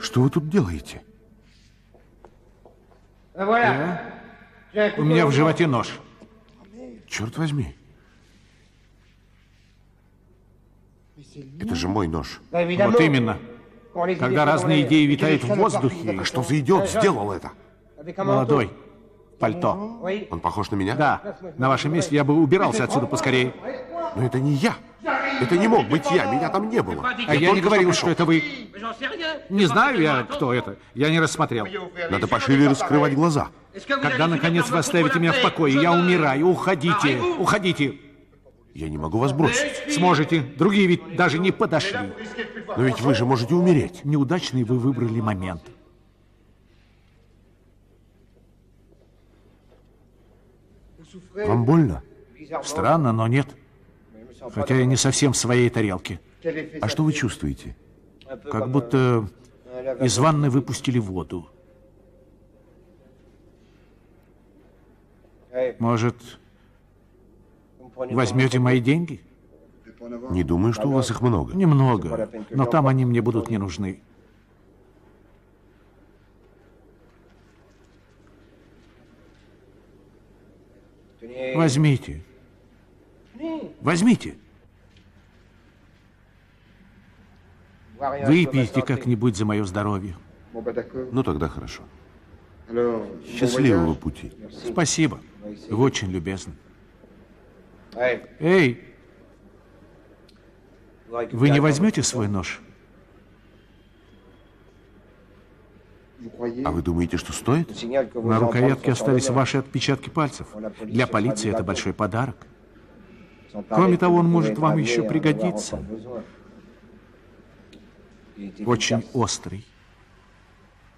Что вы тут делаете? Я? У меня в животе нож. Черт возьми. Это же мой нож. Вот именно. Когда разные идеи витают в воздухе. А что за идиот сделал это? Молодой. Пальто. Он похож на меня? Да. На вашем месте я бы убирался отсюда поскорее. Но это не я. Это не мог быть я. Меня там не было. А я, не говорил, что, это вы. Не знаю я, кто это. Я не рассмотрел. Надо пошире раскрывать глаза. Когда, наконец, вы оставите меня в покое, я умираю. Уходите. Уходите. Я не могу вас бросить. Сможете. Другие ведь даже не подошли. Но ведь вы же можете умереть. Неудачный вы выбрали момент. Вам больно? Странно, но нет. Хотя я не совсем в своей тарелке. А что вы чувствуете? Как будто из ванны выпустили воду. Может, возьмете мои деньги? Не думаю, что у вас их много. Немного, но там они мне будут не нужны. Возьмите. Возьмите. Выпейте как-нибудь за мое здоровье. Ну, тогда хорошо. Счастливого пути. Спасибо. Вы очень любезны. Эй, вы не возьмете свой нож? А вы думаете, что стоит? На рукоятке остались ваши отпечатки пальцев. Для полиции это большой подарок. Кроме того, он может вам еще пригодиться. Очень острый.